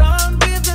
ground with